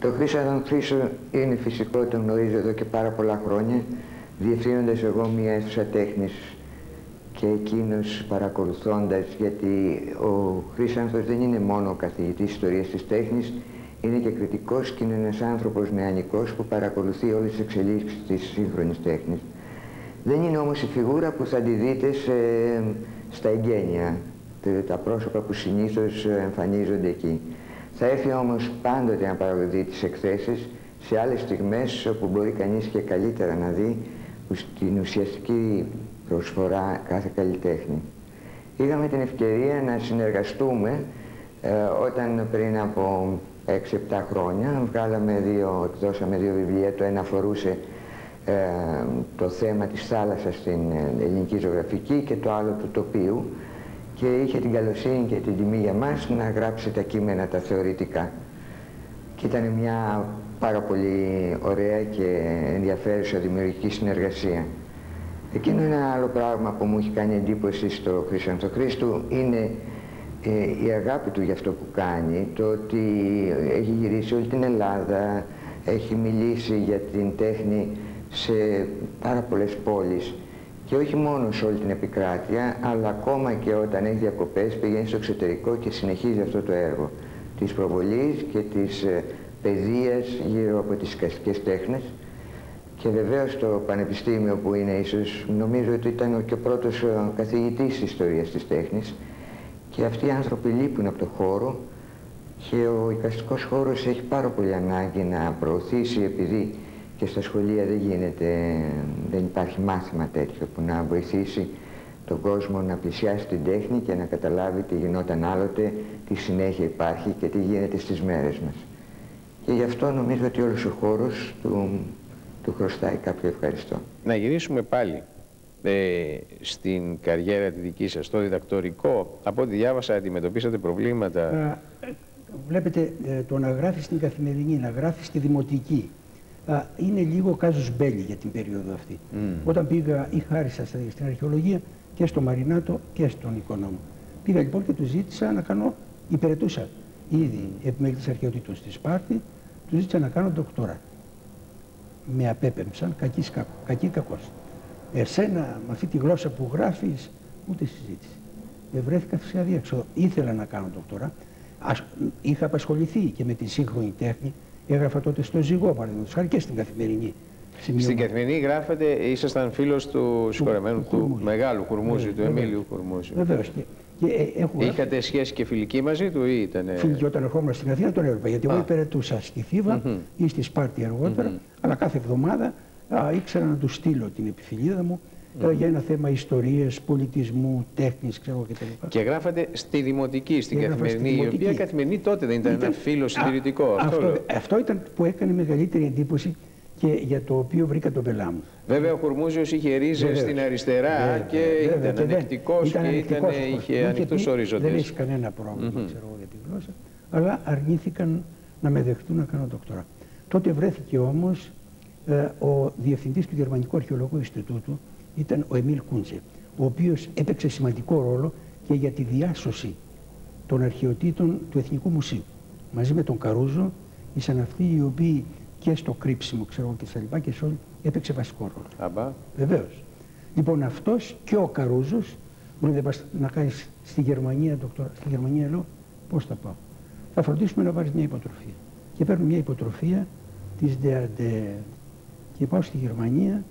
Το Χρήστο Χρήσο είναι φυσικό, τον γνωρίζω εδώ και πάρα πολλά χρόνια, διευθύνοντας εγώ μια αίθουσα τέχνης και εκείνος παρακολουθώντας, γιατί ο Χρήσανθος δεν είναι μόνο ο καθηγητής ιστορίας της τέχνης, είναι και κριτικός και είναι ένας άνθρωπος νεανικός που παρακολουθεί όλες τις εξελίξεις της σύγχρονης τέχνης. Δεν είναι όμως η φιγούρα που θα τη δείτε σε, στα εγγένεια, τα πρόσωπα που συνήθως εμφανίζονται εκεί. Θα έρθει όμως πάντοτε να παραδεί τις εκθέσεις σε άλλες στιγμές όπου μπορεί κανείς και καλύτερα να δει την ουσιαστική προσφορά κάθε καλλιτέχνη. Είχαμε την ευκαιρία να συνεργαστούμε ε, όταν πριν από 6-7 χρόνια βγάλαμε δύο, εκδώσαμε δύο βιβλία. Το ένα αφορούσε ε, το θέμα της θάλασσας στην ε, ελληνική ζωγραφική και το άλλο του τοπίου και είχε την καλοσύνη και την τιμή για μας να γράψει τα κείμενα τα θεωρητικά. Και ήταν μια πάρα πολύ ωραία και ενδιαφέρουσα δημιουργική συνεργασία. Εκείνο ένα άλλο πράγμα που μου έχει κάνει εντύπωση στο Χρυσάνθο Χρήστου είναι ε, η αγάπη του για αυτό που κάνει, το ότι έχει γυρίσει όλη την Ελλάδα, έχει μιλήσει για την τέχνη σε πάρα πολλές πόλεις και όχι μόνο σε όλη την επικράτεια, αλλά ακόμα και όταν έχει διακοπές πηγαίνεις στο εξωτερικό και συνεχίζει αυτό το έργο. Της προβολής και της ε, παιδείας γύρω από τις κλασικές τέχνες. Και βεβαίως το Πανεπιστήμιο που είναι ίσως, νομίζω ότι ήταν και ο πρώτος ε, καθηγητής ιστορίας της τέχνης. Και αυτοί οι άνθρωποι λείπουν από το χώρο και ο οικαστικός χώρος έχει πάρα πολύ ανάγκη να προωθήσει επειδή και στα σχολεία δεν γίνεται, δεν υπάρχει μάθημα τέτοιο που να βοηθήσει τον κόσμο να πλησιάσει την τέχνη και να καταλάβει τι γινόταν άλλοτε, τι συνέχεια υπάρχει και τι γίνεται στις μέρες μας. Και γι' αυτό νομίζω ότι όλος ο χώρος του, του χρωστάει κάποιο ευχαριστώ. Να γυρίσουμε πάλι ε, στην καριέρα τη δική σας, στο διδακτορικό. Από ό,τι διάβασα αντιμετωπίσατε προβλήματα. βλέπετε, ε, το να γράφεις στην καθημερινή, να γράφεις στη δημοτική, είναι λίγο κάζος μπέλι για την περίοδο αυτή. Όταν πήγα ή χάρισα στην αρχαιολογία και στο Μαρινάτο και στον Οικονόμο. Πήγα λοιπόν και τους ζήτησα να κάνω, υπηρετούσα ήδη επιμέλεια αρχαιοτήτων στη Σπάρτη, τους ζήτησα να κάνω ντοκτορά. Με απέπεμψαν, κακής, κακή κακός. Εσένα με αυτή τη γλώσσα που γράφεις, ούτε συζήτηση. Με βρέθηκα σε αδιέξοδο. Ήθελα να κάνω ντοκτορά. Είχα απασχοληθεί και με τη σύγχρονη τέχνη, Έγραφα τότε στο Ζυγό, παραδείγματος χάρη και στην καθημερινή. Στην καθημερινή γράφετε, ήσασταν φίλος του συγχωρεμένου του, του, μεγάλου Κουρμούζη, του Εμίλιου Κουρμούζη. Βεβαίως. Και, και ε, έχω Είχατε σχέση και φιλική μαζί του ή ήταν. Φιλική όταν ερχόμουν στην Αθήνα τον έβλεπα. Γιατί εγώ υπηρετούσα στη Θήβα mm -hmm. ή στη Σπάρτη αργότερα, mm -hmm. αλλά κάθε εβδομάδα α, ήξερα να του στείλω την επιφυλίδα μου Mm. για ένα θέμα ιστορίες, πολιτισμού, τέχνης, ξέρω κτλ. Και γράφατε στη Δημοτική, στην Καθημερινή, η οποία Καθημερινή τότε δεν ήταν, ήταν... ένα φίλο συντηρητικό. Αυτό, αυτό, αυτό ήταν που έκανε μεγαλύτερη εντύπωση και για το οποίο βρήκα τον πελά μου. Βέβαια ο Χουρμούζιος είχε ρίζες στην αριστερά Βέβαια. και Βέβαια. ήταν ανεκτικός και, ήταν, είχε ανοιχτούς ορίζοντες. Δεν έχει κανένα πρόβλημα mm -hmm. ξέρω, για τη γλώσσα, αλλά αρνήθηκαν να με δεχτούν να κάνω δοκτορά. Τότε βρέθηκε όμως ε, ο διευθυντής του Γερμανικού Αρχαιολογικού Ινστιτούτου, ήταν ο Εμίλ Κούντζε, ο οποίος έπαιξε σημαντικό ρόλο και για τη διάσωση των αρχαιοτήτων του Εθνικού Μουσείου. Μαζί με τον Καρούζο, ήσαν αυτοί οι οποίοι και στο κρύψιμο, ξέρω και στα λοιπά και σε όλη, έπαιξε βασικό ρόλο. Αμπά. Βεβαίως. Λοιπόν, αυτός και ο Καρούζος, μου λέει να κάνεις στη Γερμανία, δοκτωρα, στη Γερμανία λέω, πώς θα πάω. Θα φροντίσουμε να βάλεις μια υποτροφία. Και παίρνω μια υποτροφία της ΔΕΑΝΤΕ και πάω στη Γερμανία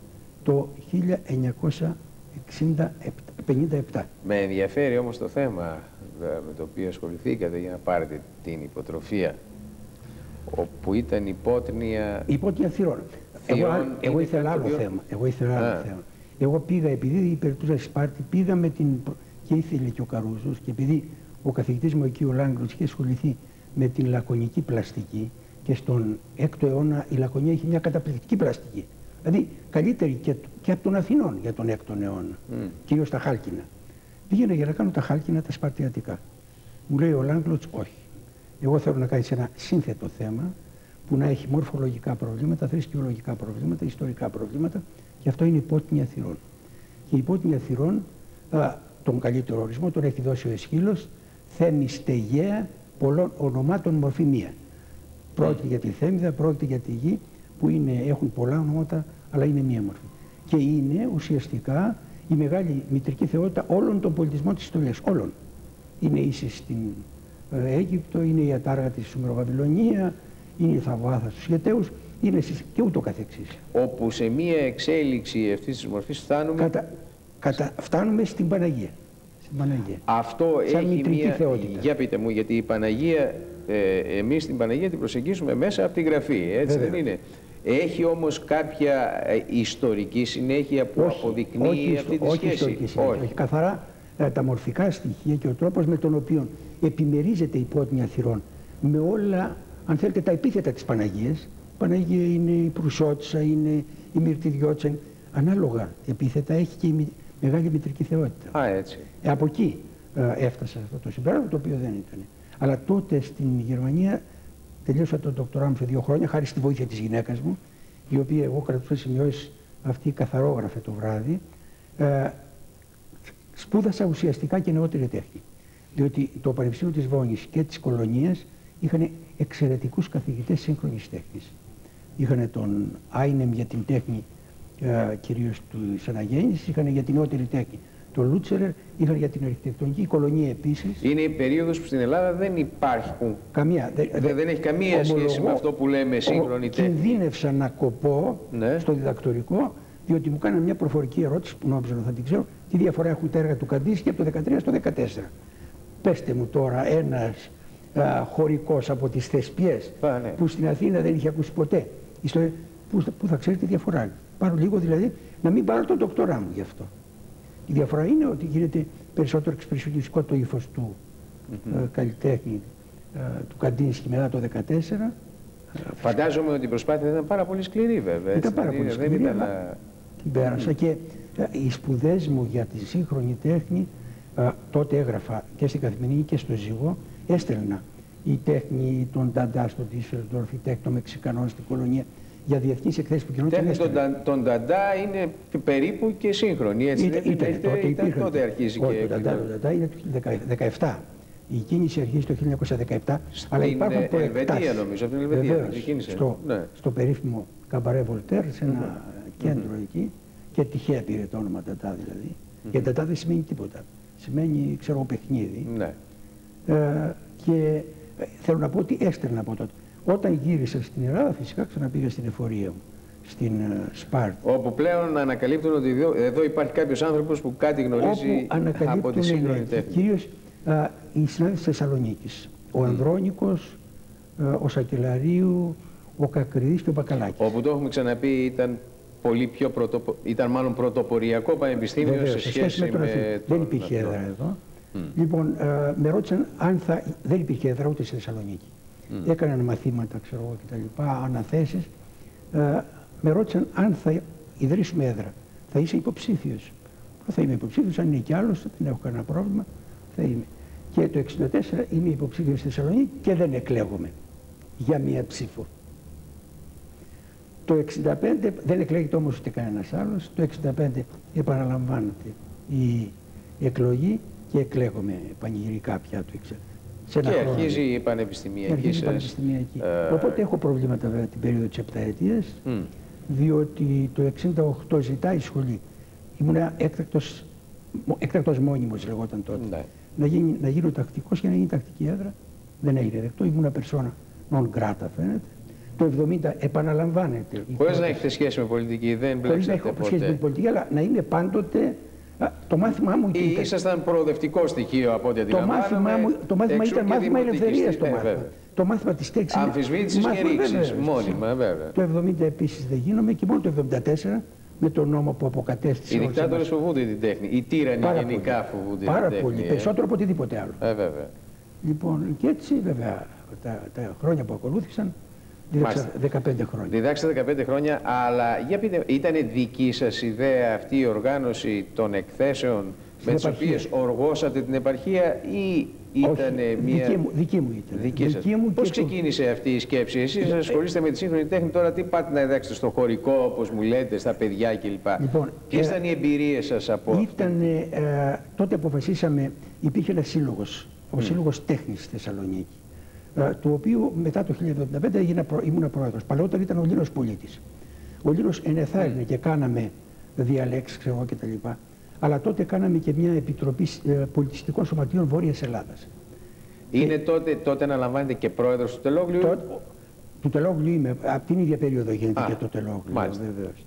το 1957. Με ενδιαφέρει όμως το θέμα με το οποίο ασχοληθήκατε για να πάρετε την υποτροφία όπου ήταν υπότνια... Υπότνια θυρών. Εγώ, εγώ ήθελα άλλο θέμα. Εγώ ήθελα άλλο θέμα. Εγώ πήγα, επειδή υπηρετούσα Σπάρτη, πήγα με την... και ήθελε και ο Καρούζος και επειδή ο καθηγητής μου εκεί ο Λάγκρος είχε ασχοληθεί με την λακωνική πλαστική και στον 6ο αιώνα η Λακωνία είχε μια καταπληκτική πλαστική. Δηλαδή καλύτερη και, και από τον Αθηνών για τον 6ο αιώνα, mm. κυρίως τα χάλκινα. Πήγαινα για να κάνω τα χάλκινα τα σπαρτιατικά. Μου λέει ο Λάγκλωτς όχι. Εγώ θέλω να κάνεις ένα σύνθετο θέμα που να έχει μορφολογικά προβλήματα, θρησκεολογικά προβλήματα, ιστορικά προβλήματα και αυτό είναι υπότιμη αθυρών. Και η υπότιμη αθυρών, τον καλύτερο ορισμό τον έχει δώσει ο Εσχύλος, θέμη στεγέα πολλών ονομάτων μορφή μία. Πρόκειται για τη Θέμηδα, πρόκειται για τη Γη, που είναι, έχουν πολλά ονόματα, αλλά είναι μία μορφή. Και είναι ουσιαστικά η μεγάλη μητρική θεότητα όλων των πολιτισμών της ιστορίας, όλων. Είναι ίσης στην ε, Αίγυπτο, είναι η Ατάργα της Σουμεροβαβυλωνία, είναι η Θαβάθα στους Γεταίους, είναι και ούτω καθεξής. Όπου σε μία εξέλιξη αυτής της μορφής φτάνουμε... Κατα, κατα, φτάνουμε στην Παναγία. Στην Παναγία. Αυτό Σαν έχει μία... Θεότητα. Για πείτε μου, γιατί η Παναγία, ε, εμείς την Παναγία την προσεγγίσουμε μέσα από την Γραφή, έτσι δεν είναι; Έχει όμως κάποια ε, ιστορική συνέχεια που όχι, αποδεικνύει όχι, αυτή τη όχι σχέση. Ιστορική συνέχεια, όχι. καθαρά ε, τα μορφικά στοιχεία και ο τρόπος με τον οποίο επιμερίζεται η πότνια θυρών με όλα, αν θέλετε, τα επίθετα της Παναγίας. Η Παναγία είναι η Προυσότσα, είναι η Μυρτιδιώτσα, ανάλογα επίθετα έχει και η μεγάλη μητρική θεότητα. Α, έτσι. Ε, από εκεί ε, έφτασα αυτό το συμπέρασμα, το οποίο δεν ήταν. Αλλά τότε στην Γερμανία τελείωσα τον δοκτορά μου σε δύο χρόνια, χάρη στη βοήθεια της γυναίκας μου, η οποία εγώ κρατούσα σημειώσεις αυτή καθαρόγραφε το βράδυ. Ε, σπούδασα ουσιαστικά και νεότερη τέχνη. Διότι το Πανεπιστήμιο της Βόνης και της Κολονίας είχαν εξαιρετικούς καθηγητές σύγχρονης τέχνης. Είχαν τον Άινεμ για την τέχνη ε, κυρίως του αναγέννησης, είχαν για την νεότερη τέχνη το Λούτσερερ, είχαν για την αρχιτεκτονική, η κολονία επίσης. Είναι η περίοδος που στην Ελλάδα δεν υπάρχουν. Καμία. Δε, δε, δεν έχει καμία ομολογώ, σχέση με αυτό που λέμε σύγχρονη τέχνη. Κινδύνευσα να κοπώ ναι. στο διδακτορικό, διότι μου κάνανε μια προφορική ερώτηση που νόμιζα να θα την ξέρω. Τι διαφορά έχουν τα έργα του Καντίνσκι από το 13 στο 14. Πεστε μου τώρα ένας χωρικός από τις Θεσπιές ναι. που στην Αθήνα δεν είχε ακούσει ποτέ. Ιστορία, που, που θα ξέρει τη διαφορά. Πάρω λίγο δηλαδή να μην πάρω τον δοκτορά μου γι' αυτό. Η διαφορά είναι ότι γίνεται περισσότερο εξπρεσιονιστικό το ύφος του mm -hmm. καλλιτέχνη ε, του Καντίνσκι μετά το 2014. Φαντάζομαι ότι η προσπάθεια ήταν πάρα πολύ σκληρή βέβαια. Ήταν πάρα πολύ σκληρή, ήταν... αλλά την πέρασα mm. και ε, οι σπουδές μου για τη σύγχρονη τέχνη τότε έγραφα και στην Καθημερινή και στο Ζυγό, έστελνα η τέχνη των Νταντάς στο Τίσσελντορφ, η τέχνη των Μεξικανών στην κολονία, για διεθνείς εκθέσεις που γινόταν. Τέχνη τον, τον Νταντά είναι περίπου και σύγχρονη. Έτσι, ήταν, ήταν, ήταν, τότε, ήταν, τότε αρχίζει όχι, και. Το Νταντά είναι το 17. Η κίνηση αρχίζει το 1917, Στην αλλά υπάρχουν προεκτάσεις. Ελβετία νομίζω, από την Ελβετία. Βεβαίως, στο, ναι. στο περίφημο Καμπαρέ Βολτέρ, σε ένα mm -hmm. κέντρο mm -hmm. εκεί, και τυχαία πήρε το όνομα Νταντά δηλαδή. Mm -hmm. Και Νταντά δεν σημαίνει τίποτα. Σημαίνει, ξέρω, παιχνίδι. Ναι. Ε, και ε, θέλω να πω ότι έστερνα από τότε. Όταν γύρισα στην Ελλάδα, φυσικά ξαναπήγα στην εφορία μου, στην uh, Σπάρτη. Όπου πλέον ανακαλύπτουν ότι εδώ υπάρχει κάποιος άνθρωπος που κάτι γνωρίζει από τη σύγχρονη τέχνη. Κυρίως uh, οι συνάδελφοι της Θεσσαλονίκης. Ο mm. Ανδρώνικος, uh, ο Σακελαρίου, ο Κακριδής και ο Μπακαλάκης. Όπου το έχουμε ξαναπεί ήταν πολύ πιο πρωτοπο... ήταν μάλλον πρωτοποριακό πανεπιστήμιο Βεβαίως, σε σχέση με, με τον... Δεν υπήρχε έδρα εδώ. Mm. Λοιπόν, ε, με ρώτησαν αν θα... Δεν υπήρχε έδρα ούτε στη Θεσσαλονίκη. Mm. Έκαναν μαθήματα, ξέρω εγώ κτλ. Αναθέσεις. Ε, με ρώτησαν αν θα ιδρύσουμε έδρα. Θα είσαι υποψήφιος. Θα είμαι υποψήφιος, αν είναι κι άλλος, δεν έχω κανένα πρόβλημα. Θα είμαι. Και το 1964 είμαι υποψήφιος στη Θεσσαλονίκη και δεν εκλέγομαι για μία ψήφο. Το 65 δεν εκλέγεται όμως ούτε κανένας άλλος. Το 65 επαναλαμβάνεται η εκλογή και εκλέγομαι πανηγυρικά πια το 60. Σε και χρόνο. αρχίζει η πανεπιστημιακή αρχίζει η πανεπιστημιακή. Ε... Οπότε έχω προβλήματα βέβαια την περίοδο της επταετίας, mm. διότι το 68 ζητάει η σχολή. Ήμουν έκτακτος, έκτακτος μόνιμος λεγόταν τότε. Ναι. Να, γίνει, να γίνω τακτικός και να γίνει τακτική έδρα. Δεν έγινε δεκτό, ήμουν περσόνα non grata φαίνεται το 70 επαναλαμβάνεται. Χωρίς να έχετε σχέση με πολιτική, δεν Χωρίς να έχω ποτέ. σχέση με πολιτική, αλλά να είμαι πάντοτε. Το μάθημά μου ήταν. Ήσασταν προοδευτικό στοιχείο από ό,τι αντιλαμβάνομαι. Το μάθημά, μου, το μάθημα ήταν μάθημα ελευθερίας το μάθημα. Το μάθημα της τέξης. Αμφισβήτησης και ρήξης. Μόνιμα, βέβαια. Το 70 επίσης δεν γίνομαι και μόνο το 74 με τον νόμο που αποκατέστησε. Οι δικτάτορες φοβούνται την τέχνη. Οι τύρανοι γενικά φοβούνται Πάρα την τέχνη. πολύ. Ε. Περισσότερο από οτιδήποτε άλλο. Ε, βέβαια. Λοιπόν, και έτσι βέβαια τα, τα χρόνια που ακολούθησαν Διδάξα 15 χρόνια. Διδάξατε 15 χρόνια, αλλά για πείτε, ήταν δική σας ιδέα αυτή η οργάνωση των εκθέσεων Στην με τις οποίες οργώσατε την επαρχία ή ήταν μια... Δική μου, δική μου ήταν. Δική σας. Δική μου Πώς ξεκίνησε το... αυτή η σκέψη, εσείς ε, ασχολείστε με τη σύγχρονη τέχνη, τώρα τι πάτε να διδάξετε στο χωρικό, όπως μου λέτε, στα παιδιά κλπ. Λοιπόν, Ποιες ε, ήταν οι εμπειρίες σας από ήταν, ε, τότε αποφασίσαμε, υπήρχε ένας σύλλογος, ο mm. Σύλλογος Τέχνης στη Θεσσαλονίκη ε, του οποίου μετά το 1975 έγινα, ήμουν πρόεδρος. Παλαιότερα ήταν ο Λίνος πολίτης. Ο Λίνος ενεθάρρυνε και κάναμε διαλέξεις, ξέρω και τα λοιπά. Αλλά τότε κάναμε και μια επιτροπή ε, πολιτιστικών σωματείων Βόρειας Ελλάδας. Είναι τότε, τότε αναλαμβάνετε και πρόεδρος του Τελόγλιου. Το, του Τελόγλιου είμαι, από την ίδια περίοδο γίνεται και το Τελόγλιου. Βεβαίως.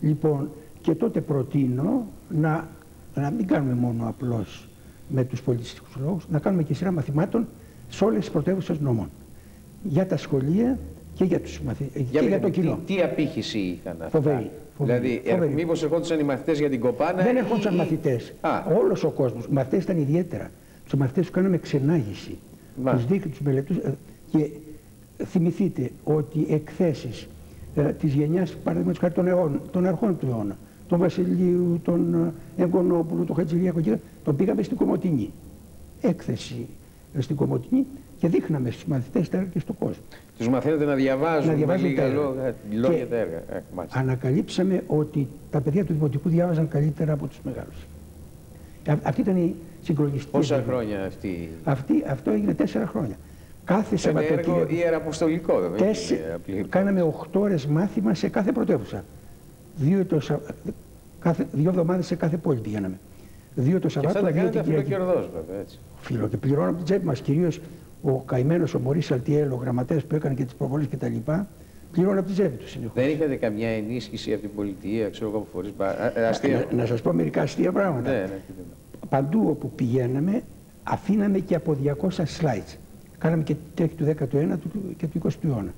Λοιπόν, και τότε προτείνω να, να μην κάνουμε μόνο απλώς με τους πολιτιστικούς λόγους, να κάνουμε και σειρά μαθημάτων σε όλες τις πρωτεύουσες νομών. Για τα σχολεία και για, τους μαθη... για, και για το κοινό. Τι, τι απήχηση είχαν αυτά; Φοβερή. Δηλαδή, ε, μήπως ερχόντουσαν οι μαθητές για την κοπάνα. Δεν ερχόντουσαν ή... μαθητέ. Όλος ο κόσμος. Οι μαθητές ήταν ιδιαίτερα. Τους μαθητές τους κάναμε ξενάγηση. Τους δείχνει, τους μελετού. Και θυμηθείτε ότι εκθέσεις ε, της γενιάς, παραδείγματος χάρη των, των αρχών του αιώνα, τον Βασιλείου, τον Εγκονόπουλου, τον Χατζηλιακό, τον πήγαμε στην Κομωτινή. Έκθεση στην Κομωτινή και δείχναμε στους μαθητές τα έργα και στον κόσμο. Τους μαθαίνετε να διαβάζουν, να διαβάζουν λίγα λόγια, λόγια τα έργα. Ε, ανακαλύψαμε ότι τα παιδιά του Δημοτικού διάβαζαν καλύτερα από τους μεγάλους. Ε, αυτή ήταν η συγκλονιστική. Πόσα χρόνια αυτή... αυτή. Αυτό έγινε τέσσερα χρόνια. Κάθε Σαββατοκύριακο. Έργο ιεραποστολικό, δεν Τέσσε... Κάναμε 8 ώρες μάθημα σε κάθε πρωτεύουσα. Δύο, το... κάθε... δύο εβδομάδες σε κάθε πόλη πηγαίναμε. Δύο το Σαββάτο. Και αυτά τα κάνετε φιλοκερδός βέβαια έτσι. Φίλο και πληρώνω από την τσέπη μας κυρίως ο καημένος ο Μωρή Αλτιέλο, ο γραμματέας που έκανε και τις προβολές κτλ. Πληρώνει από τη τσέπη τους συνεχώς. Δεν είχατε καμιά ενίσχυση από την πολιτεία, ξέρω εγώ, φορείς. Αστεία; Να, να σας πω μερικά αστεία πράγματα. Ναι, ναι, Παντού όπου πηγαίναμε, αφήναμε και από 200 slides. Κάναμε και τέχη του 19ου και του 20ου αιώνα.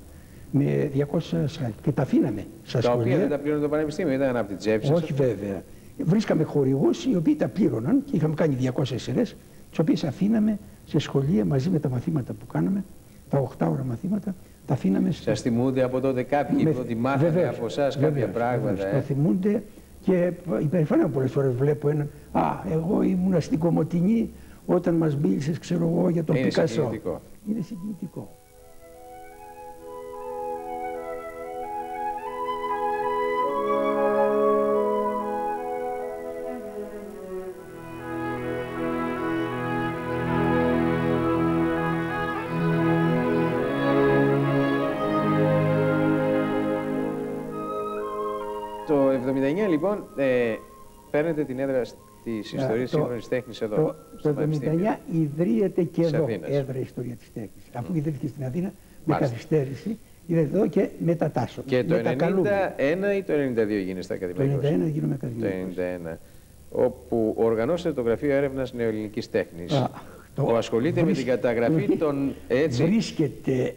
Με 200 slides. Και τα αφήναμε στα σχολεία. Τα οποία δεν τα πλήρωνε το Πανεπιστήμιο, ήταν από την τσέπη σας. Όχι βέβαια. Βρίσκαμε χορηγούς οι οποίοι τα πλήρωναν και είχαμε κάνει 200 σειρές, τις οποίες αφήναμε σε σχολεία μαζί με τα μαθήματα που κάναμε, τα 8 ώρα μαθήματα, τα αφήναμε. Σας θυμούνται από τότε κάποιοι με... ότι μάθανε βεβαίως, από εσάς κάποια πράγματα. Βεβαίως, ε; Τα θυμούνται και υπερηφανά πολλές φορές βλέπω έναν. Α, εγώ ήμουνα στην Κομωτινή όταν μας μίλησες, ξέρω εγώ, για τον Είναι Πικασό. Συγκινητικό. Είναι συγκινητικό. Λοιπόν, ε, παίρνετε την έδρα τη Ιστορία Σύγχρονη Τέχνης εδώ. Το, το 1979 ιδρύεται και εδώ έδρα Ιστορία της Τέχνης. Mm. Αφού ιδρύθηκε στην Αθήνα, με καθυστέρηση, είναι εδώ και μετατάσσω. Και το 1991 ή το 92 γίνει στα ακαδημαϊκά. Το 91 γίνομαι ακαδημαϊκός; Το 91. Όπου οργανώσετε το Γραφείο Έρευνας Νεοελληνικής Τέχνης. Που ασχολείται με την καταγραφή των έτσι; Βρίσκεται,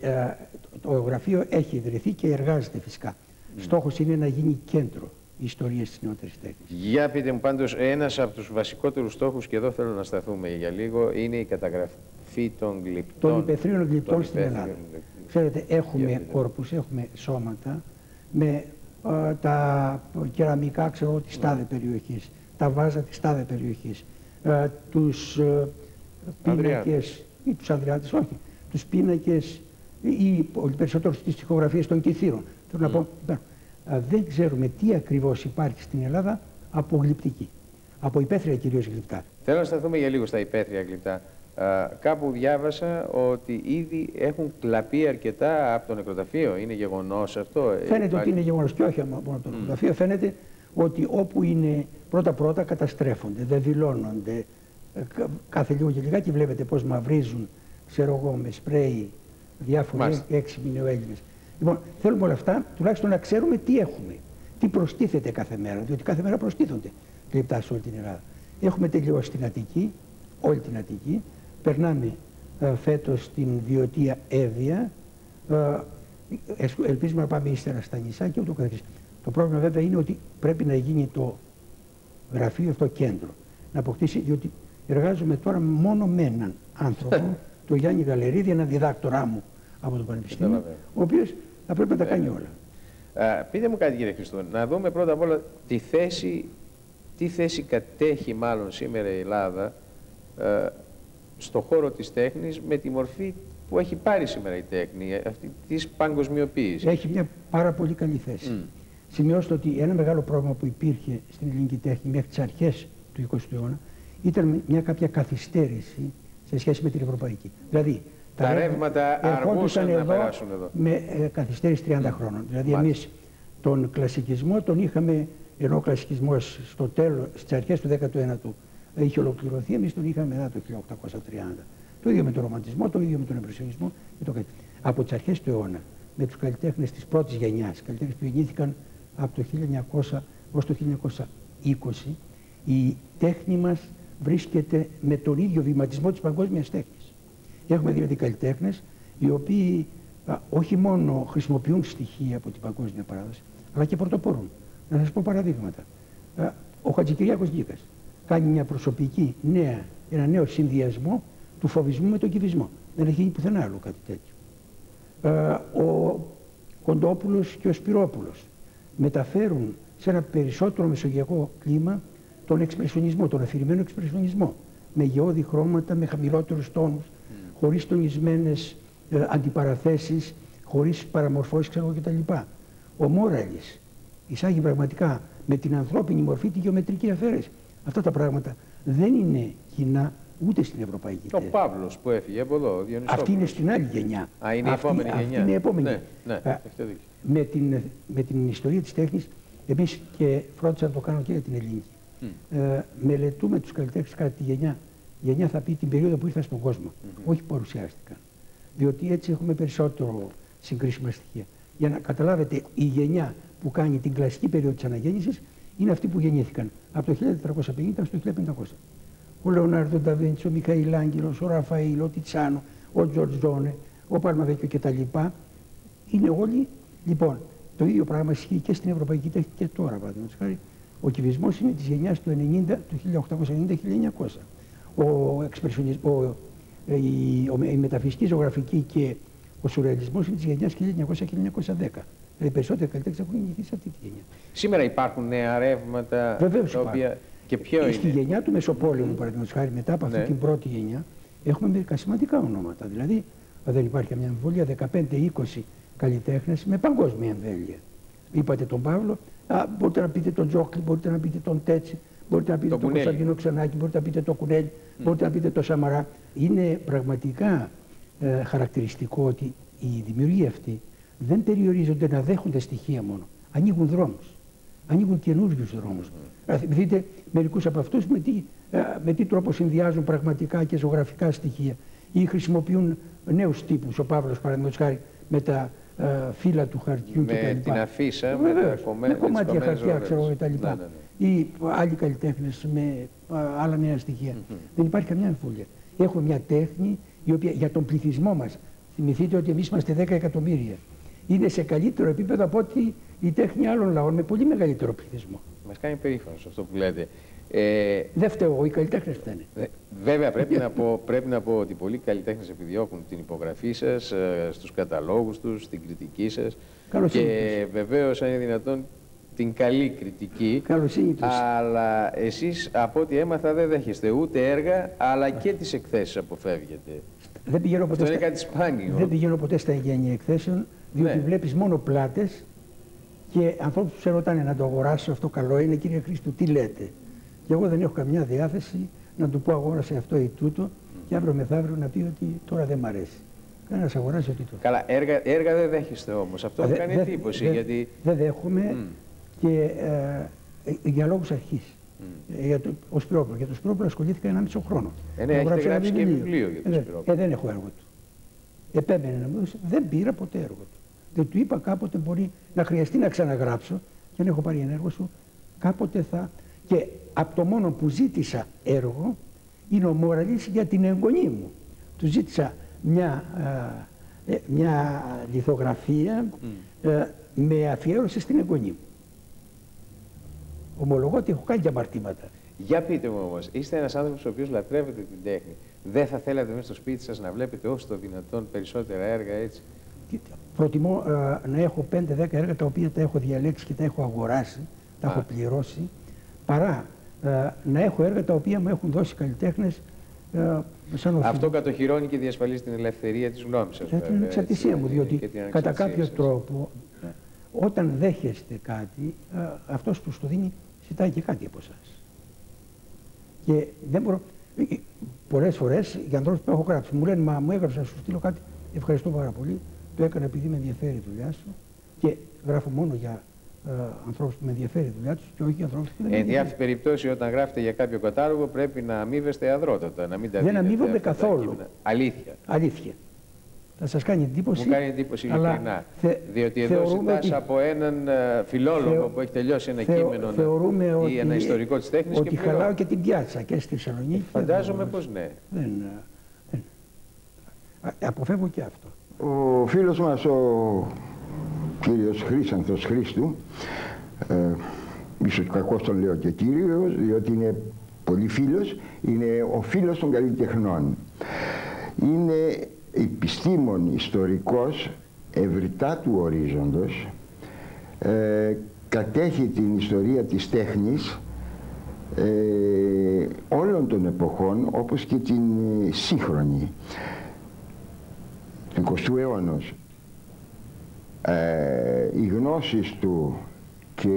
το γραφείο έχει ιδρυθεί και εργάζεται φυσικά. Mm. Στόχος είναι να γίνει κέντρο ιστορίες της νεότερης τέχνης. Για πείτε μου πάντως, ένας από τους βασικότερους στόχους, και εδώ θέλω να σταθούμε για λίγο, είναι η καταγραφή των γλυπτών. Των υπεθρίων γλυπτών στην Ελλάδα. Ξέρετε, έχουμε κόρπους, έχουμε σώματα με ε, τα κεραμικά, ξέρω, της τάδε περιοχής, τα βάζα της τάδε περιοχής, ε, τους ε, πίνακες, ή τους Ανδριάτες, όχι, τους πίνακες ή περισσότερο στις τυχογραφίες των κηθήρων. Θέλω να πω, δεν ξέρουμε τι ακριβώς υπάρχει στην Ελλάδα από γλυπτική. Από υπαίθρια κυρίως γλυπτά. Θέλω να σταθούμε για λίγο στα υπαίθρια γλυπτά. Α, κάπου διάβασα ότι ήδη έχουν κλαπεί αρκετά από το νεκροταφείο. Είναι γεγονός αυτό; Ε, φαίνεται ότι είναι γεγονός και όχι μόνο από το νεκροταφείο. Mm. Φαίνεται ότι όπου είναι πρώτα-πρώτα καταστρέφονται, δεν δηλώνονται. Ε, κάθε λίγο και λιγάκι βλέπετε πώς μαυρίζουν, ξέρω εγώ, με σπρέι διάφοροι έξι Έλληνες. Λοιπόν, θέλουμε όλα αυτά τουλάχιστον να ξέρουμε τι έχουμε. Τι προστίθεται κάθε μέρα, διότι κάθε μέρα προστίθονται λεπτά σε όλη την Ελλάδα. Έχουμε τελειώσει την Αττική, όλη την Αττική. Περνάμε ε, φέτος στην Διωτία Εύβοια. Ε, ελπίζουμε να πάμε ύστερα στα νησιά και ούτω καθεξής. Το πρόβλημα βέβαια είναι ότι πρέπει να γίνει το γραφείο αυτό κέντρο. Να αποκτήσει, διότι εργάζομαι τώρα μόνο με έναν άνθρωπο, τον Γιάννη Γαλερίδη, έναν διδάκτορά μου από το Πανεπιστήμιο, ο οποίος θα πρέπει να τα κάνει όλα. Α, πείτε μου κάτι κύριε Χριστό, να δούμε πρώτα απ' όλα τη θέση, τι θέση κατέχει μάλλον σήμερα η Ελλάδα ε, στο χώρο της τέχνης με τη μορφή που έχει πάρει σήμερα η τέχνη, αυτή της παγκοσμιοποίησης. Έχει μια πάρα πολύ καλή θέση. Mm. Σημειώστε ότι ένα μεγάλο πρόβλημα που υπήρχε στην ελληνική τέχνη μέχρι τις αρχές του 20ου αιώνα ήταν μια κάποια καθυστέρηση σε σχέση με την ευρωπαϊκή. Δηλαδή, Τα, ρεύματα αργούσαν να περάσουν εδώ. Με ε, καθυστέρηση 30 χρόνων. Δηλαδή εμείς τον κλασικισμό τον είχαμε, ενώ ο κλασικισμός στο τέλος, στις αρχές του 19ου είχε ολοκληρωθεί, εμείς τον είχαμε μετά το 1830. Το ίδιο με τον ρομαντισμό, το ίδιο με τον εμπρεσιονισμό. Το... Από τις αρχές του αιώνα, με τους καλλιτέχνες της πρώτης γενιάς, καλλιτέχνες που γεννήθηκαν από το 1900 ως το 1920, η τέχνη μας βρίσκεται με τον ίδιο βηματισμό της παγκόσμιας τέχνης. Έχουμε δηλαδή καλλιτέχνε οι οποίοι όχι μόνο χρησιμοποιούν στοιχεία από την παγκόσμια παράδοση, αλλά και πρωτοπόρουν. Να σας πω παραδείγματα. ο Χατζικυριάκος Γκίκας κάνει μια προσωπική νέα, ένα νέο συνδυασμό του φοβισμού με τον κυβισμό. Δεν έχει γίνει πουθενά άλλο κάτι τέτοιο. ο Κοντόπουλος και ο Σπυρόπουλος μεταφέρουν σε ένα περισσότερο μεσογειακό κλίμα τον εξπρεσιονισμό, τον αφηρημένο εξπρεσιονισμό. Με γεώδη χρώματα, με χαμηλότερους τόνους, mm. Χωρίς τονισμένες ε, αντιπαραθέσεις, χωρίς παραμορφώσεις ξέρω κτλ. Ο Μόραλης εισάγει πραγματικά με την ανθρώπινη μορφή τη γεωμετρική αφαίρεση. Αυτά τα πράγματα δεν είναι κοινά ούτε στην Ευρωπαϊκή Ο Παύλος που έφυγε από εδώ. Ο αυτή είναι στην άλλη γενιά. Α, είναι η επόμενη γενιά. Αυτή είναι η επόμενη. Ναι, ναι, Α, με, την, με την ιστορία της τέχνης, εμείς και φρόντισα να το κάνω και για την ελληνική. Mm. Ε, μελετούμε τους καλλιτέχνες κατά τη γενιά. Η γενιά θα πει την περίοδο που ήρθαν στον κόσμο, mm -hmm. όχι που παρουσιάστηκαν. Διότι έτσι έχουμε περισσότερο συγκρίσιμα στοιχεία. Για να καταλάβετε, η γενιά που κάνει την κλασική περίοδο της αναγέννησης είναι αυτοί που γεννήθηκαν από το 1450 στο 1500. Ο Λεωνάρδο Νταβίντσι, ο Μιχαήλ Άγγελος, ο Ραφαήλ, ο Τιτσάνο, ο Τζορτζ Τζόνε, ο Παρμαδέκιο κτλ. Είναι όλοι Λοιπόν, το ίδιο πράγμα ισχύει και στην Ευρωπαϊκή Τέχνη και τώρα, παραδείγματο χάρη. Ο κυβισμό είναι τη γενιά του 90, του 1890-1900. Ο εξπρεσιονισμό, η, η μεταφυσική ζωγραφική και ο σουρεαλισμός είναι της γενιάς 1900-1910. Δηλαδή περισσότεροι καλλιτέχνες έχουν γεννηθεί σε αυτή τη γενιά. Σήμερα υπάρχουν νέα ρεύματα. Βεβαίως οποία... Και ποιο ε, είναι; Στη γενιά του Μεσοπόλεμου, mm. παραδείγματος χάρη, μετά από αυτή ναι. την πρώτη γενιά, έχουμε μερικά σημαντικά ονόματα. Δηλαδή, δεν υπάρχει καμιά αμφιβολία, 15-20 καλλιτέχνες με παγκόσμια εμβέλεια. Είπατε τον Παύλο, α, μπορείτε να πείτε τον Τζόκλι, μπορείτε να πείτε τον Τέτση, μπορείτε να πείτε το τον Κωνσταντίνο Ξανάκη, μπορείτε να πείτε τον Κουνέλη, mm. μπορείτε να πείτε τον Σαμαρά. Είναι πραγματικά ε, χαρακτηριστικό ότι οι δημιουργοί αυτοί δεν περιορίζονται να δέχονται στοιχεία μόνο. Ανοίγουν δρόμους. Ανοίγουν καινούριους δρόμους. Mm. Δείτε μερικούς από αυτούς με, τι, ε, με τι τρόπο συνδυάζουν πραγματικά και ζωγραφικά στοιχεία ή χρησιμοποιούν νέους τύπους. Ο Παύλος, παραδείγματος χάρη, με τα ε, φύλλα του χαρτιού με κτλ. Με την αφίσα, με, με κομμάτια χαρτιά, ξέρω κτλ. Ναι, ναι, ναι. Ή άλλοι καλλιτέχνες με άλλα νέα στοιχεία. Mm -hmm. Δεν υπάρχει καμιά αμφιβολία. Έχουμε μια τέχνη η οποία για τον πληθυσμό μας. Θυμηθείτε ότι εμείς είμαστε 10 εκατομμύρια. Είναι σε καλύτερο επίπεδο από ότι η τέχνη άλλων λαών με πολύ μεγαλύτερο πληθυσμό. Μας κάνει περήφανος αυτό που λέτε. Ε, δεν φταίω εγώ, οι καλλιτέχνες φταίνε. Βέβαια, πρέπει να, πω, πρέπει να πω ότι πολλοί καλλιτέχνες επιδιώκουν την υπογραφή σας ε, στους καταλόγους τους, στην κριτική σας. Και βεβαίως, αν είναι δυνατόν, την καλή κριτική. Αλλά εσείς, από ό,τι έμαθα, δεν δέχεστε ούτε έργα, αλλά και τις εκθέσεις αποφεύγετε. Δεν πηγαίνω ποτέ, Αυτό είναι κάτι σπάνιο. Δεν πηγαίνω ποτέ στα εγγένεια εκθέσεων, διότι ναι. βλέπεις μόνο πλάτες και ανθρώπους που σε ρωτάνε να το αγοράσω, αυτό καλό είναι, κύριε Χρήστο, τι λέτε; Και εγώ δεν έχω καμιά διάθεση να του πω αγόρασε αυτό ή τούτο και αύριο μεθαύριο να πει ότι τώρα δεν μ' αρέσει. Κανένας αγοράσει ότι το. Καλά, έργα, έργα δεν δέχεστε όμως. Αυτό μου κάνει εντύπωση. Δε, γιατί... Δεν δέχομαι mm. και ε, ε, για λόγους αρχής. Mm. Ε, για το, ο Σπυρόπουλος. Για το Σπυρόπουλο ασχολήθηκα ένα μισό χρόνο. Ε, ναι, έχετε γράψει και βιβλίο για τον ε, Σπυρόπουλο. Ε, δεν έχω έργο του. Επέμενε να μου δώσει. Δεν πήρα ποτέ έργο του. Δεν του είπα κάποτε μπορεί να χρειαστεί να ξαναγράψω και αν έχω πάρει ένα έργο σου, κάποτε θα. Και από το μόνο που ζήτησα έργο είναι ο Μοραλής για την εγγονή μου. Του ζήτησα μια, ε, μια λιθογραφία ε, με αφιέρωση στην εγγονή μου. Ομολογώ ότι έχω κάνει και αμαρτήματα. Για πείτε μου όμως, είστε ένας άνθρωπος ο οποίος λατρεύετε την τέχνη. Δεν θα θέλατε μέσα στο σπίτι σας να βλέπετε όσο το δυνατόν περισσότερα έργα έτσι; Προτιμώ ε, να έχω 5-10 έργα τα οποία τα έχω διαλέξει και τα έχω αγοράσει, τα έχω πληρώσει, παρά ε, να έχω έργα τα οποία μου έχουν δώσει καλλιτέχνες. Ε, Αυτό κατοχυρώνει και διασφαλίζει την ελευθερία της γνώμης σα. Ε, την εξαρτησία μου, διότι κατά κάποιο τρόπο όταν δέχεστε κάτι, αυτός που στο δίνει ζητάει και κάτι από εσά. Και δεν μπορώ, Πολλές φορές οι ανθρώπου που έχω γράψει μου λένε Μα μου έγραψα να σου στείλω κάτι. Ευχαριστώ πάρα πολύ. Το έκανα επειδή με ενδιαφέρει η δουλειά σου και γράφω μόνο για ε, ανθρώπους που με ενδιαφέρει η δουλειά τους και όχι για ανθρώπους που δεν Εν αυτή περιπτώσει, όταν γράφετε για κάποιο κατάλογο, πρέπει να αμείβεστε αδρότατα. Να μην τα δεν αμείβονται καθόλου. Αλήθεια. Αλήθεια. Θα σας κάνει εντύπωση. Μου κάνει εντύπωση ειλικρινά. Θε, διότι εδώ ζητάς ότι... από έναν ε, φιλόλογο που έχει τελειώσει ένα Θεω... κείμενο θεωρούμε ή ότι... ένα ιστορικό της τέχνης. Ότι και χαλάω και την πιάτσα και στη Θεσσαλονίκη. Φαντάζομαι πως ναι. Δεν, δεν. Αποφεύγω και αυτό. Ο φίλος μας ο κύριος Χρήσανθος Χρήστου, ε, ίσως κακώς τον λέω και κύριος, διότι είναι πολύ φίλος, είναι ο φίλος των καλλιτεχνών. Είναι επιστήμον ιστορικός ευρυτά του ορίζοντος, ε, κατέχει την ιστορία της τέχνης ε, όλων των εποχών όπως και την σύγχρονη του 20ου αιώνα. Ε, οι γνώσεις του και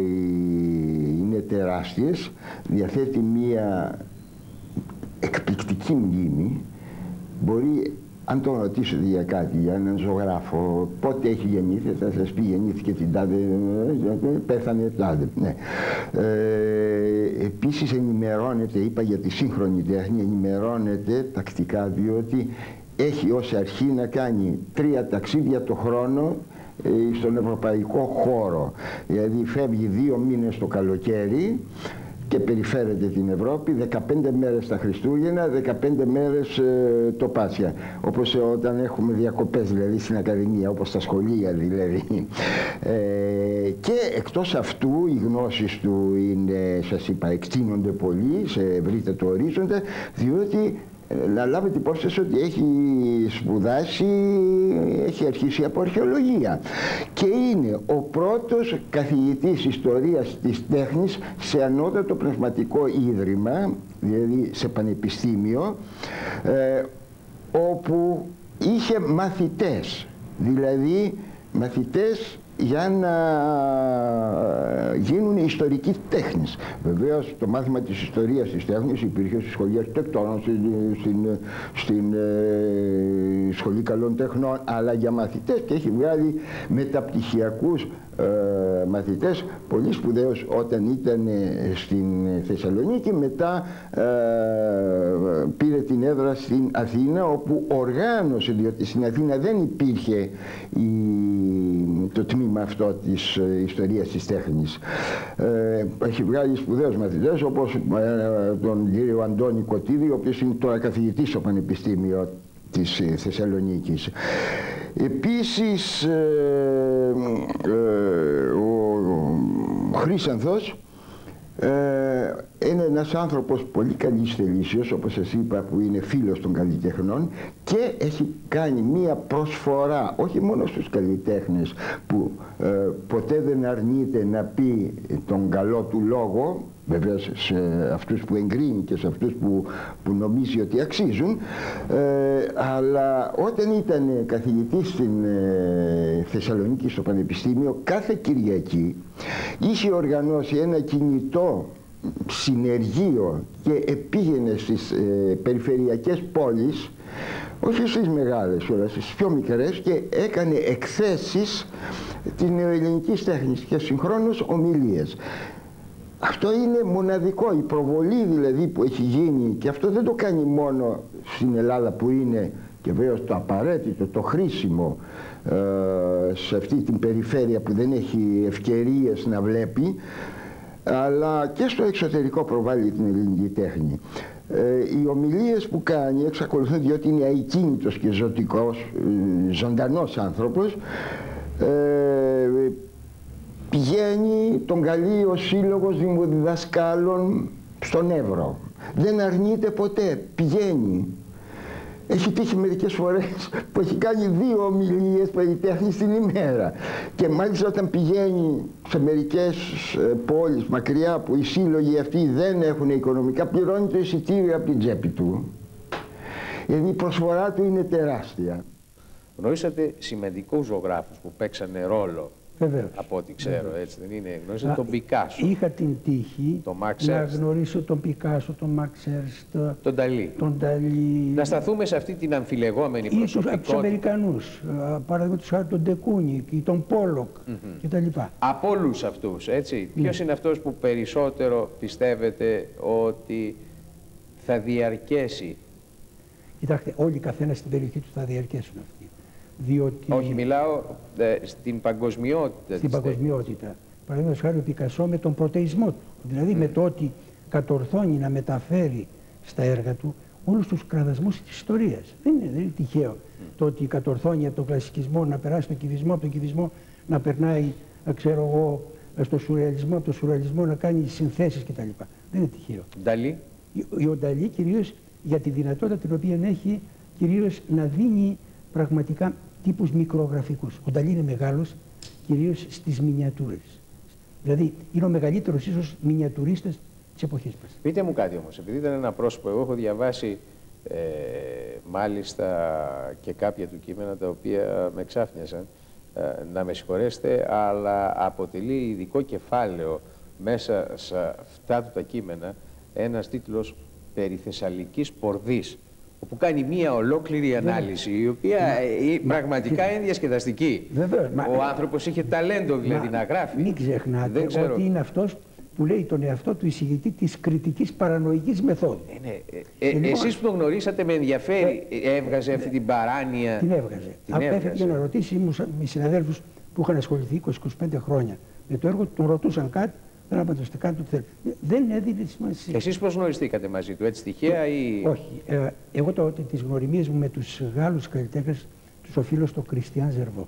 είναι τεράστιες, διαθέτει μία εκπληκτική μνήμη, μπορεί αν τον ρωτήσετε για κάτι, για έναν ζωγράφο, πότε έχει γεννήθει, θα σας πει γεννήθηκε την τάδε, πέθανε τάδε. Ναι. Ε, επίσης ενημερώνεται, είπα για τη σύγχρονη τέχνη, ενημερώνεται τακτικά διότι έχει ως αρχή να κάνει τρία ταξίδια το χρόνο ε, στον ευρωπαϊκό χώρο. Δηλαδή φεύγει δύο μήνες το καλοκαίρι και περιφέρεται την Ευρώπη 15 μέρες τα Χριστούγεννα, 15 μέρες ε, το Πάσια. Όπως όταν έχουμε διακοπές δηλαδή στην Ακαδημία, όπως στα σχολεία δηλαδή. Ε, και εκτός αυτού οι γνώσεις του είναι, σας είπα, εκτείνονται πολύ σε ευρύτερο ορίζοντα, διότι να λάβετε υπόψη ότι έχει σπουδάσει, έχει αρχίσει από αρχαιολογία. Και είναι ο πρώτος καθηγητής ιστορίας της τέχνης σε ανώτατο πνευματικό ίδρυμα, δηλαδή σε πανεπιστήμιο, ε, όπου είχε μαθητές, δηλαδή μαθητές για να γίνουν ιστορικοί τέχνης. Βεβαίως το μάθημα της ιστορίας της τέχνης υπήρχε στη σχολή αρχιτεκτόνων, στην, στην, στην ε, σχολή καλών τεχνών, αλλά για μαθητές και έχει βγάλει μεταπτυχιακούς ε, μαθητές πολύ σπουδαίους όταν ήταν στην Θεσσαλονίκη μετά ε, πήρε την έδρα στην Αθήνα όπου οργάνωσε διότι στην Αθήνα δεν υπήρχε η, το τμήμα αυτό της ε, ιστορίας της τέχνης. Ε, έχει βγάλει σπουδαίους μαθητές όπως ε, τον κύριο Αντώνη Κωτίδη ο οποίος είναι τώρα καθηγητής στο Πανεπιστήμιο της Θεσσαλονίκης. Επίσης ε, ε, ο Χρήσανθος ε, είναι ένας άνθρωπος πολύ καλής θελήσεως όπως σας είπα που είναι φίλος των καλλιτεχνών και έχει κάνει μία προσφορά όχι μόνο στους καλλιτέχνες που ποτέ δεν αρνείται να πει τον καλό του λόγο βέβαια σε αυτούς που εγκρίνει και σε αυτούς που, που νομίζει ότι αξίζουν ε, αλλά όταν ήταν καθηγητής στην ε, Θεσσαλονίκη στο Πανεπιστήμιο κάθε Κυριακή είχε οργανώσει ένα κινητό συνεργείο και πήγαινε στις ε, περιφερειακές πόλεις όχι στις μεγάλες αλλά στις πιο μικρές και έκανε εκθέσεις της νεοελληνικής τέχνης και συγχρόνως ομιλίες. Αυτό είναι μοναδικό, η προβολή δηλαδή που έχει γίνει και αυτό δεν το κάνει μόνο στην Ελλάδα που είναι και βέβαια το απαραίτητο, το χρήσιμο ε, σε αυτή την περιφέρεια που δεν έχει ευκαιρίες να βλέπει αλλά και στο εξωτερικό προβάλλει την ελληνική τέχνη. Ε, οι ομιλίες που κάνει εξακολουθούν διότι είναι αικίνητος και ζωτικός, ε, ζωντανός άνθρωπος ε, πηγαίνει τον καλεί ο Σύλλογος Δημοδιδασκάλων στον Εύρο. Δεν αρνείται ποτέ, πηγαίνει. Έχει τύχει μερικές φορές που έχει κάνει δύο ομιλίες περιτέχνη την ημέρα. Και μάλιστα όταν πηγαίνει σε μερικές ε, πόλεις μακριά που οι σύλλογοι αυτοί δεν έχουν οικονομικά, πληρώνει το εισιτήριο από την τσέπη του. Γιατί η προσφορά του είναι τεράστια. Γνωρίσατε σημαντικούς ζωγράφους που παίξανε ρόλο Βεβαίως. Από ό,τι ξέρω, Βεβαίως. έτσι δεν είναι. Γνώρισα τον Πικάσο. Είχα την τύχη το να γνωρίσω τον Πικάσο, τον Μαξ τον Ταλί. Τον Ταλί. Να σταθούμε σε αυτή την αμφιλεγόμενη ή προσωπικότητα. Ή τους Αμερικανούς, παραδείγματος χάρη τον Ντεκούνι ή τον Πόλοκ mm -hmm. κτλ. Από όλους αυτούς, έτσι. Ναι. Ποιος είναι αυτός που περισσότερο πιστεύετε ότι θα διαρκέσει; Κοιτάξτε, όλοι καθένας στην περιοχή του θα διαρκέσουν αυτοί. Διότι... Όχι, μιλάω ε, στην παγκοσμιότητα. Στην παγκοσμιότητα. Παραδείγματος χάρη ο Πικασό με τον πρωτεϊσμό του. Δηλαδή με το ότι κατορθώνει να μεταφέρει στα έργα του όλους τους κραδασμούς της ιστορίας. Δεν είναι, δεν είναι τυχαίο το ότι κατορθώνει από τον κλασικισμό να περάσει στον κυβισμό, από τον κυβισμό να περνάει, ξέρω εγώ, στο σουρεαλισμό, από τον σουρεαλισμό να κάνει συνθέσεις κτλ. Δεν είναι τυχαίο. Νταλή. Ο Νταλή κυρίως για τη δυνατότητα την οποία έχει κυρίως να δίνει πραγματικά τύπους μικρογραφικούς. Ο Νταλή είναι μεγάλος κυρίως στις μινιατούρες. Δηλαδή είναι ο μεγαλύτερος ίσως μινιατουρίστας της εποχής μας. Πείτε μου κάτι όμως, επειδή ήταν ένα πρόσωπο, εγώ έχω διαβάσει ε, μάλιστα και κάποια του κείμενα τα οποία με ξάφνιασαν, ε, να με συγχωρέσετε, αλλά αποτελεί ειδικό κεφάλαιο μέσα σε αυτά του τα κείμενα ένας τίτλος περί Θεσσαλικής Πορδής που κάνει μία ολόκληρη ανάλυση, η οποία είναι πραγματικά είναι διασκεδαστική. Βεβαίως, Ο άνθρωπος είχε ταλέντο δηλαδή να γράφει. Μην ξεχνάτε ότι είναι αυτός που λέει τον εαυτό του εισηγητή της κριτικής παρανοϊκής μεθόδου. Ε, ναι. ε, ε, λοιπόν, εσείς που τον γνωρίσατε με ενδιαφέρει, ε, έβγαζε αυτή την παράνοια. Την έβγαζε. Απέφυγε να ρωτήσει με συναδέλφους που είχαν ασχοληθεί 20-25 χρόνια με το έργο, τον ρωτούσαν κάτι δεν απαντώστε καν του Δεν έδινε σημασία. Εσείς πώς γνωριστήκατε μαζί του, έτσι τυχαία ή. Όχι. Ε, εγώ το, τις γνωριμίες μου με τους Γάλλους καλλιτέχνες τους οφείλω στο Κριστιαν Ζερβό.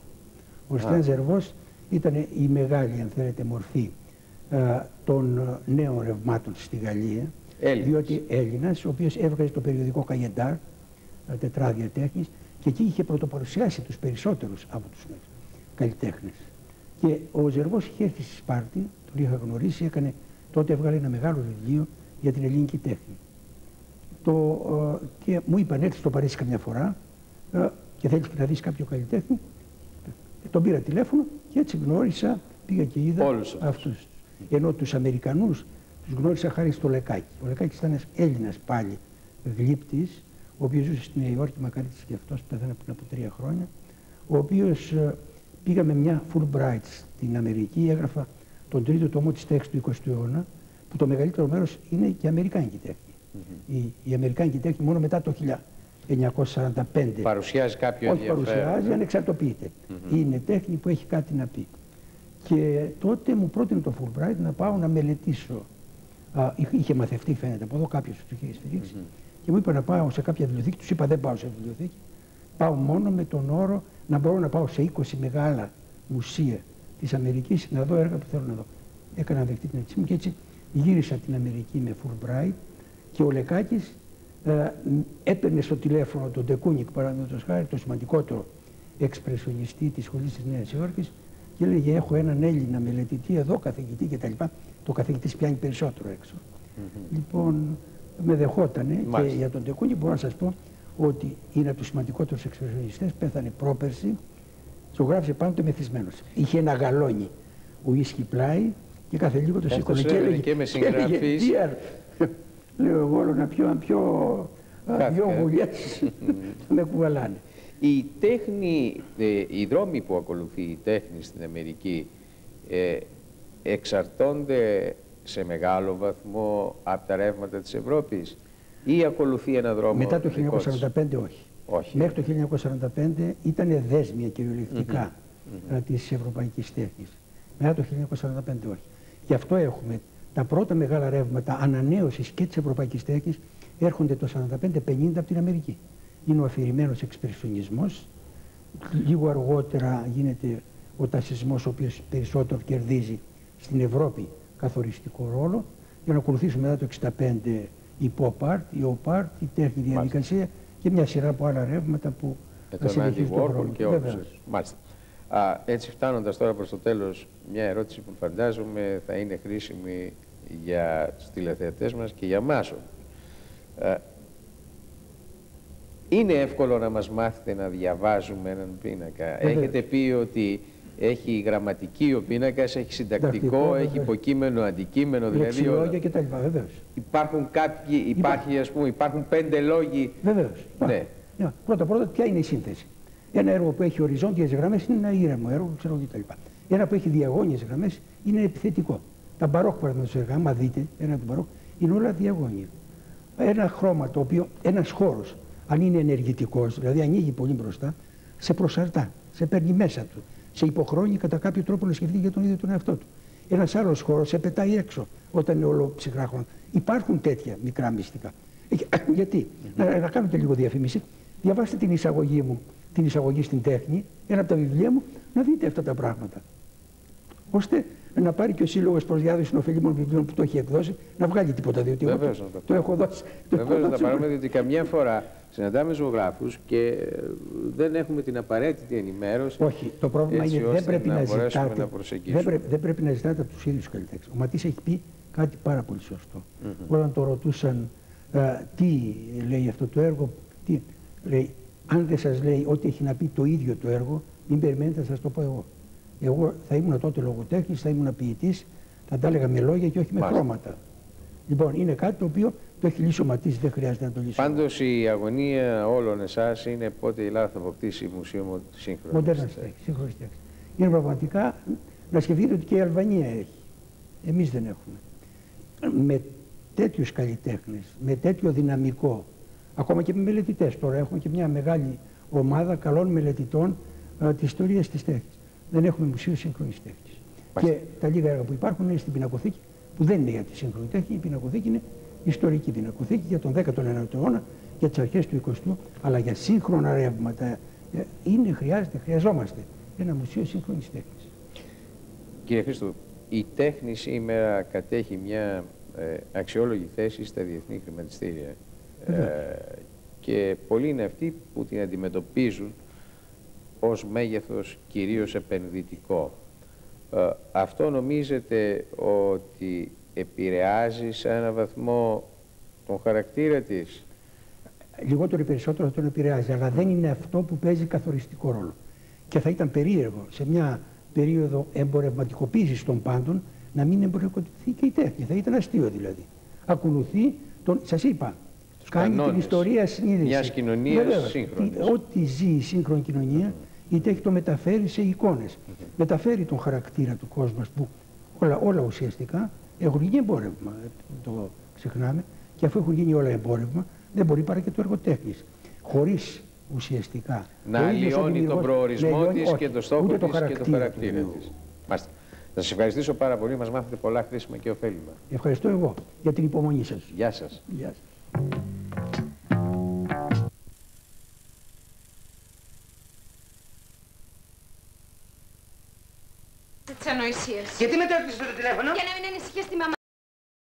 Ο Κριστιαν Ζερβός ήταν η μεγάλη, αν θέλετε, μορφή ε, των νέων ρευμάτων στη Γαλλία. Έλληνας. Διότι Έλληνας, ο οποίος έβγαζε το περιοδικό Καγεντάρ, τετράδια τέχνης, και εκεί είχε πρωτοπαρουσιάσει τους περισσότερους από τους καλλιτέχνες. Και ο Ζερβός είχε έρθει στη Σπάρτη τον είχα γνωρίσει, έκανε, τότε έβγαλε ένα μεγάλο βιβλίο για την ελληνική τέχνη. Το, ε, και μου είπαν έρθεις στο Παρίσι καμιά φορά ε, και θέλεις να δεις κάποιο καλλιτέχνη. Ε, τον πήρα τηλέφωνο και έτσι γνώρισα, πήγα και είδα Όλους αυτούς. Ενώ τους Αμερικανούς τους γνώρισα χάρη στο Λεκάκι. Ο Λεκάκι ήταν ένας Έλληνας πάλι γλύπτης, ο οποίος ζούσε στη Νέα Υόρκη, μακάρι της και αυτός, πέθανε πριν από τρία χρόνια, ο οποίος ε, πήγα με μια Fulbright στην Αμερική, έγραφα τον τρίτο τόμο της τέχνης του 20ου αιώνα, που το μεγαλύτερο μέρος είναι και η Αμερικάνικη τέχνη. Mm -hmm. η, η Αμερικάνικη τέχνη μόνο μετά το 1945. Παρουσιάζει κάποιο Όχι παρουσιάζει, ανεξαρτοποιείται. Mm -hmm. Είναι τέχνη που έχει κάτι να πει. Και τότε μου πρότεινε το Fulbright να πάω να μελετήσω. Α, είχε μαθευτεί φαίνεται από εδώ κάποιος του είχε στηρίξει. Mm -hmm. Και μου είπε να πάω σε κάποια βιβλιοθήκη. Τους είπα δεν πάω σε βιβλιοθήκη. Πάω μόνο με τον όρο να μπορώ να πάω σε 20 μεγάλα μουσεία της Αμερικής να δω έργα που θέλω να δω. Έκανα δεχτεί την αίτησή μου και έτσι γύρισα την Αμερική με Fulbright και ο Λεκάκης ε, έπαιρνε στο τηλέφωνο τον Ντεκούνικ, παραδείγματος χάρη, το σημαντικότερο εξπρεσιονιστή της σχολής της Νέας Υόρκης και έλεγε: Έχω έναν Έλληνα μελετητή εδώ, καθηγητή κτλ. Το καθηγητής πιάνει περισσότερο έξω. Mm -hmm. Λοιπόν, με δεχότανε Μάλιστα. και για τον Ντεκούνικ μπορώ να σας πω ότι είναι από τους σημαντικότερους εξπρεσιονιστέ. Πέθανε πρόπερση το γράφησε πάνω του μεθυσμένος. Είχε ένα γαλόνι ουίσκι πλάι και κάθε λίγο το σήκωνε και έλεγε. Και με συγγραφή. Λέω εγώ όλο να πιω, πιο, πιο γουλιές με κουβαλάνε. Η τέχνη, ε, οι δρόμοι που ακολουθεί η τέχνη στην Αμερική ε, εξαρτώνται σε μεγάλο βαθμό από τα ρεύματα της Ευρώπης ή ακολουθεί ένα δρόμο Μετά το 1945 όχι. Όχι. Μέχρι το 1945 ήταν δέσμια κυριολεκτικά mm -hmm. της ευρωπαϊκής τέχνης. Μετά το 1945 όχι. Γι' αυτό έχουμε τα πρώτα μεγάλα ρεύματα ανανέωσης και της ευρωπαϊκής τέχνης έρχονται το 45-50 από την Αμερική. Είναι ο αφηρημένος εξπρεσιονισμός. Λίγο αργότερα γίνεται ο τασισμός ο οποίος περισσότερο κερδίζει στην Ευρώπη καθοριστικό ρόλο. Για να ακολουθήσουμε μετά το 65 η pop art, η op art, η τέχνη διαδικασία και μια σειρά από άλλα ρεύματα που με τον Άντι Βόρκολ και όλους. Μάλιστα. Α, έτσι φτάνοντας τώρα προς το τέλος, μια ερώτηση που φαντάζομαι θα είναι χρήσιμη για τους τηλεθεατές μας και για μας. είναι εύκολο να μας μάθετε να διαβάζουμε έναν πίνακα; Έχετε πει ότι έχει γραμματική ο πίνακας, έχει συντακτικό, έχει υποκείμενο, αντικείμενο. Δηλαδή Λεξιλόγια κτλ. Βεβαίως. Υπάρχουν κάποιοι, υπάρχει, ας πούμε, υπάρχουν πέντε λόγοι. Βεβαίως. Ναι. ναι. Πρώτα πρώτα, ποια είναι η σύνθεση; Ένα έργο που έχει οριζόντιες γραμμές είναι ένα ήρεμο έργο, ξέρω κτλ. Ένα που έχει διαγώνιες γραμμές είναι επιθετικό. Τα μπαρόκ, παραδείγματο χάρη, άμα δείτε ένα του μπαρόκ, είναι όλα διαγώνια. Ένα χρώμα το οποίο, ένας χώρος, αν είναι ενεργητικός, δηλαδή ανοίγει πολύ μπροστά, σε προσαρτά, σε παίρνει μέσα του σε υποχρώνει κατά κάποιο τρόπο να σκεφτεί για τον ίδιο τον εαυτό του. Ένας άλλος χώρος σε πετάει έξω όταν είναι όλο ψυχράχωνο. Υπάρχουν τέτοια μικρά μυστικά. Γιατί, να, να κάνω και λίγο διαφήμιση, διαβάστε την εισαγωγή μου, την εισαγωγή στην τέχνη, ένα από τα βιβλία μου, να δείτε αυτά τα πράγματα. Ώστε να πάρει και ο Σύλλογος προς διάδοση των ωφελήμων βιβλίων που το έχει εκδώσει να βγάλει τίποτα. Διότι εγώ το, το έχω δώσει. Βεβαίως να τα πάρουμε, διότι καμιά φορά συναντάμε ζωγράφους και ε, δεν έχουμε την απαραίτητη ενημέρωση. Όχι, το πρόβλημα είναι δεν πρέπει να, να ζητάτε. Να δεν, πρέπει, δεν πρέπει να ζητάτε από τους ίδιους καλλιτέχνες. Ο Ματής έχει πει κάτι πάρα πολύ σωστό. Mm -hmm. Όταν το ρωτούσαν α, τι λέει αυτό το έργο, τι, λέει, αν δεν σας λέει ό,τι έχει να πει το ίδιο το έργο, μην περιμένετε, θα σας το πω εγώ. Εγώ θα ήμουν τότε λογοτέχνης, θα ήμουν ποιητής, θα τα έλεγα με λόγια και όχι με χρώματα. Λοιπόν, είναι κάτι το οποίο το έχει λύσει ο Ματής, δεν χρειάζεται να το λύσει. Πάντως η αγωνία όλων εσάς είναι πότε η Ελλάδα θα αποκτήσει μουσείο σύγχρονο. Μοντέρνα τέχνη, σύγχρονη τέχνη. Είναι πραγματικά να σκεφτείτε ότι και η Αλβανία έχει. Εμείς δεν έχουμε. Με τέτοιους καλλιτέχνες, με τέτοιο δυναμικό, ακόμα και με μελετητές. Τώρα έχουμε και μια μεγάλη ομάδα καλών μελετητών της ιστορίας της τέχνης δεν έχουμε μουσείο σύγχρονη τέχνη. Και τα λίγα έργα που υπάρχουν είναι στην πινακοθήκη, που δεν είναι για τη σύγχρονη τέχνη. Η πινακοθήκη είναι ιστορική πινακοθήκη για τον 19ο αιώνα, για τις αρχές του 20ου, αλλά για σύγχρονα ρεύματα. Ε, είναι, χρειάζεται, χρειαζόμαστε ένα μουσείο σύγχρονη τέχνη. Κύριε Χρήστο, η τέχνη σήμερα κατέχει μια ε, αξιόλογη θέση στα διεθνή χρηματιστήρια. Ε, και πολλοί είναι αυτοί που την αντιμετωπίζουν ως μέγεθος κυρίως επενδυτικό. Ε, αυτό νομίζετε ότι επηρεάζει σε έναν βαθμό τον χαρακτήρα της; Λιγότερο ή περισσότερο τον επηρεάζει, αλλά δεν είναι αυτό που παίζει καθοριστικό ρόλο. Και θα ήταν περίεργο σε μια περίοδο εμπορευματικοποίησης των πάντων να μην εμπορευματικοποιηθεί και η τέχνη. Θα ήταν αστείο δηλαδή. Ακολουθεί τον, σας είπα, κάνει την ιστορία συνείδηση. Μιας κοινωνίας σύγχρονης. Ό,τι ζει η σύγχρονη κοινωνία είτε έχει το μεταφέρει σε εικόνες. Μεταφέρει τον χαρακτήρα του κόσμου που όλα, όλα ουσιαστικά έχουν γίνει εμπόρευμα, το ξεχνάμε, και αφού έχουν γίνει όλα εμπόρευμα, δεν μπορεί παρά και το έργο τέχνης. Χωρίς ουσιαστικά. Να αλλοιώνει τον προορισμό της και το στόχο της και το χαρακτήρα της. Μάλιστα. Θα σας ευχαριστήσω πάρα πολύ. Μας μάθετε πολλά χρήσιμα και ωφέλιμα. Ευχαριστώ εγώ για την υπομονή σας. Γεια σας. Γεια Τι ανοησίε. Γιατί με το το τηλέφωνο; Για να μην ανησυχείς τη μαμά